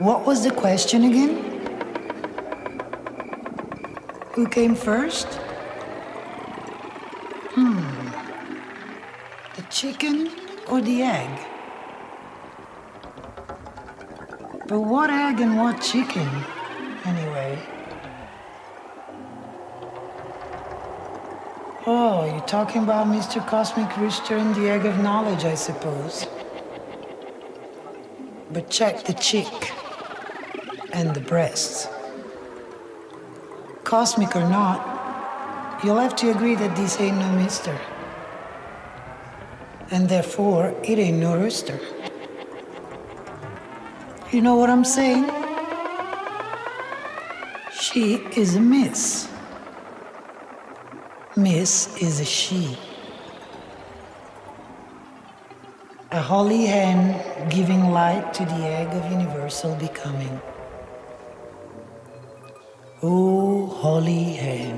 What was the question again? Who came first? Hmm. The chicken or the egg? But what egg and what chicken, anyway? Oh, you're talking about Mr. Cosmic Rooster and the egg of knowledge, I suppose. But check the chick and the breasts. Cosmic or not, you'll have to agree that this ain't no mister. And therefore, it ain't no rooster. You know what I'm saying? She is a miss. Miss is a she. A holy hen giving light to the egg of universal becoming. Holy